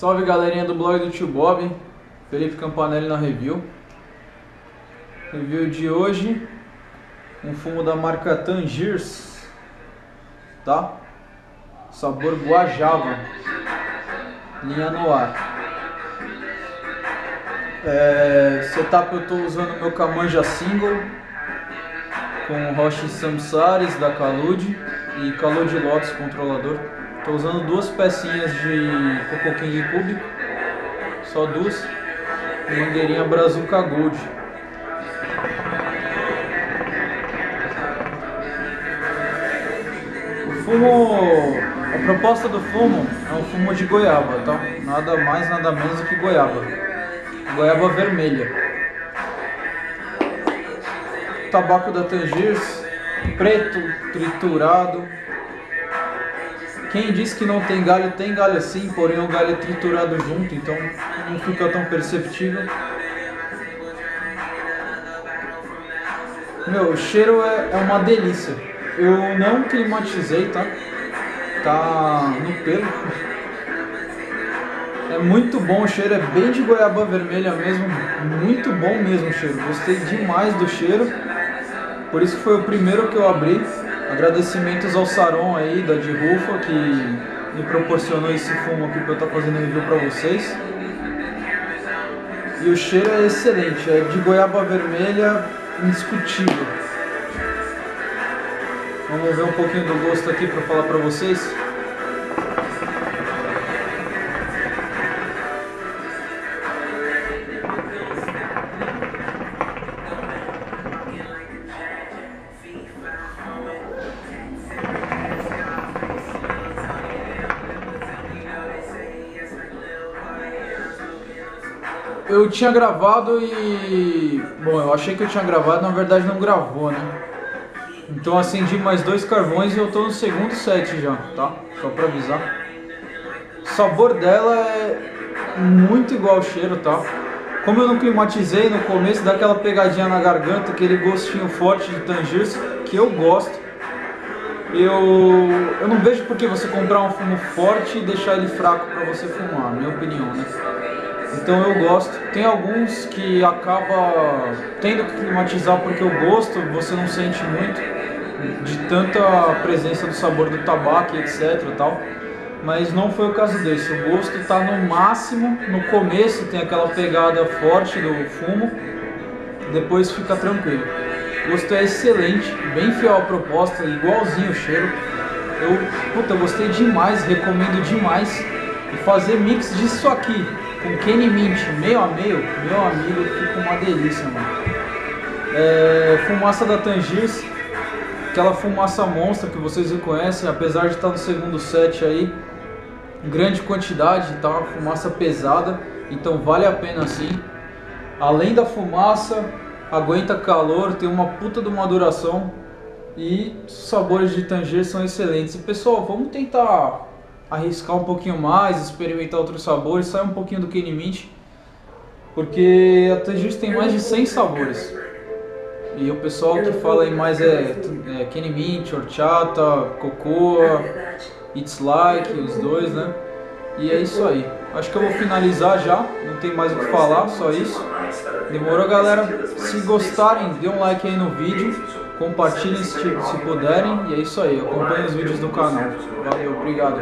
Salve galerinha do blog do tio Bob, Felipe Campanelli na review. Review de hoje, um fumo da marca Tangiers, tá? Sabor guajava, linha no ar. É, setup eu estou usando meu Camanja Single com Roche Samsares da Kalud e Kalud Lotus controlador. Estou usando duas pecinhas de Coco King cúbico, só duas, e mangueirinha Brazuca Gold. O fumo, a proposta do fumo é um fumo de goiaba, tá? Nada mais, nada menos do que goiaba. Goiaba vermelha. Tabaco da Tangiers, preto, triturado, quem diz que não tem galho, tem galho sim, porém o galho é triturado junto, então não fica tão perceptível. Meu, o cheiro é, é uma delícia. Eu não climatizei, tá? Tá no pelo. É muito bom o cheiro, é bem de goiaba vermelha mesmo, muito bom mesmo o cheiro. Gostei demais do cheiro, por isso foi o primeiro que eu abri. Agradecimentos ao Saron aí da de Rufa que me proporcionou esse fumo aqui para eu estar fazendo review para vocês. E o cheiro é excelente, é de goiaba vermelha indiscutível. Vamos ver um pouquinho do gosto aqui para falar para vocês. Eu tinha gravado e. Bom, eu achei que eu tinha gravado, na verdade não gravou, né? Então acendi mais dois carvões e eu tô no segundo set já, tá? Só pra avisar. O sabor dela é muito igual ao cheiro, tá? Como eu não climatizei no começo, dá aquela pegadinha na garganta, aquele gostinho forte de tangiers, que eu gosto. Eu, eu não vejo por que você comprar um fumo forte e deixar ele fraco para você fumar, minha opinião, né? Então eu gosto. Tem alguns que acaba tendo que climatizar porque o gosto você não sente muito de tanta presença do sabor do tabaco etc tal. Mas não foi o caso desse. O gosto está no máximo, no começo tem aquela pegada forte do fumo, depois fica tranquilo. O gosto é excelente, bem fiel à proposta, igualzinho o cheiro. Eu, puta, gostei demais, recomendo demais. E fazer mix disso aqui, com Kenny Mint meio a meio, meu amigo, fica uma delícia, mano. É, fumaça da Tangiers, aquela fumaça monstra que vocês reconhecem, apesar de estar no segundo set aí, grande quantidade, tá? Fumaça pesada, então vale a pena sim. Além da fumaça, aguenta calor, tem uma puta de uma duração e os sabores de Tangier são excelentes. E pessoal, vamos tentar arriscar um pouquinho mais, experimentar outros sabores, sair um pouquinho do Kenny Mint, porque a Tangiers tem mais de 100 sabores. E o pessoal que fala aí mais é, é Kenny Mint, Horchata, Cocoa, It's Like, os dois, né? E é isso aí. Acho que eu vou finalizar já, não tem mais o que falar, só isso. Demorou, galera? Se gostarem, dê um like aí no vídeo. Compartilhem se, se puderem. E é isso aí. Acompanhem os vídeos do canal. Valeu, obrigado.